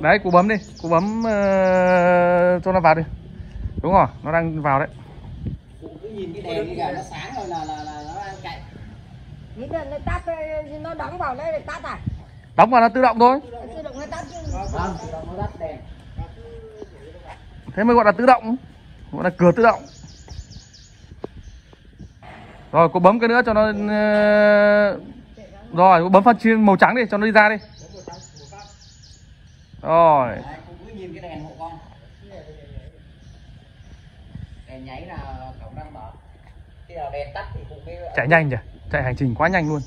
đấy cụ bấm đi. Cụ bấm uh, cho nó vào đi. Đúng rồi nó đang vào đấy. Cứ nhìn cái đèn nó sáng rồi là là là nó đang chạy Nghĩ là nó tắt nó đóng vào đây tắt à? đóng vào nó tự động thôi. Tự động nó tắt chứ. tự động nó tắt đèn thế mới gọi là tự động. Gọi là cửa tự động. Rồi cô bấm cái nữa cho nó ờ, rồi cô bấm phát trên màu trắng đi cho nó đi ra đi rồi. Đấy cụ cứ nhìn cái đèn hộ con. Đèn nháy là cậu đang mở. Khi nào đèn tắt thì chạy nhanh nhỉ? Chạy hành trình quá nhanh luôn